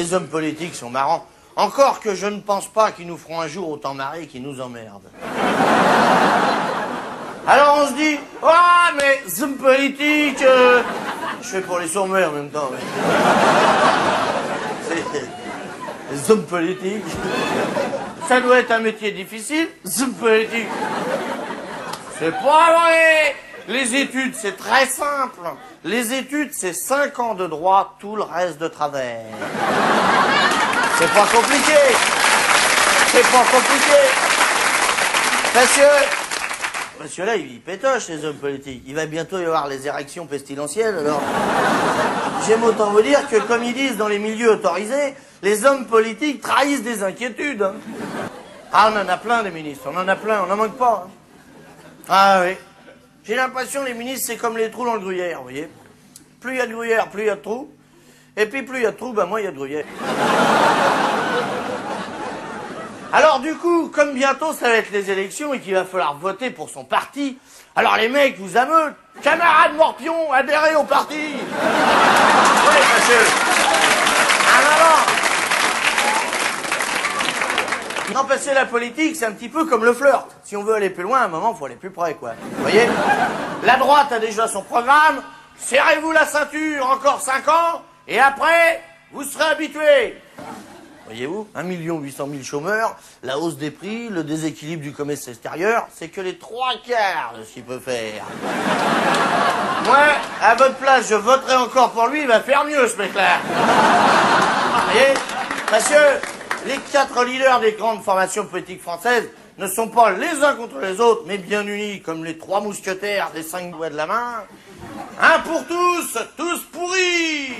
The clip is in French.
Les hommes politiques sont marrants. Encore que je ne pense pas qu'ils nous feront un jour autant marrer qu'ils nous emmerdent. Alors on se dit, ah mais les hommes politiques, euh, je fais pour les sourds en même temps. mais- Les hommes politiques, ça doit être un métier difficile, les hommes politiques. C'est pas vrai Les études, c'est très simple. Les études, c'est 5 ans de droit, tout le reste de travers. C'est pas compliqué. C'est pas compliqué. Monsieur, monsieur là, il pétoche les hommes politiques. Il va bientôt y avoir les érections pestilentielles, alors. J'aime autant vous dire que, comme ils disent dans les milieux autorisés, les hommes politiques trahissent des inquiétudes. hein. Ah, on en a plein des ministres, on en a plein, on n'en manque pas. hein. Ah oui. J'ai l'impression les ministres, c'est comme les trous dans le gruyère, vous voyez. Plus il y a de gruyère, plus il y a de trous. Et puis plus il y a de trous, ben moins il y a de gruyère. Alors du coup, comme bientôt ça va être les élections et qu'il va falloir voter pour son parti, alors les mecs vous ameutent. Camarades Morpion, adhérez au parti Oui, monsieur En avant Que la politique, c'est un petit peu comme le flirt. Si on veut aller plus loin, à un moment, faut aller plus près, quoi. Vous voyez La droite a déjà son programme. Serrez-vous la ceinture, encore 5 ans, et après, vous serez habitués. Voyez-vous 1 800 000 chômeurs, la hausse des prix, le déséquilibre du commerce extérieur, c'est que les trois quarts de ce qu'il peut faire. Moi, à votre place, je voterai encore pour lui, il va faire mieux, ce mec-là. Vous voyez que les quatre leaders des grandes formations politiques françaises ne sont pas les uns contre les autres, mais bien unis comme les trois mousquetaires des cinq doigts de la main. Un pour tous, tous pourris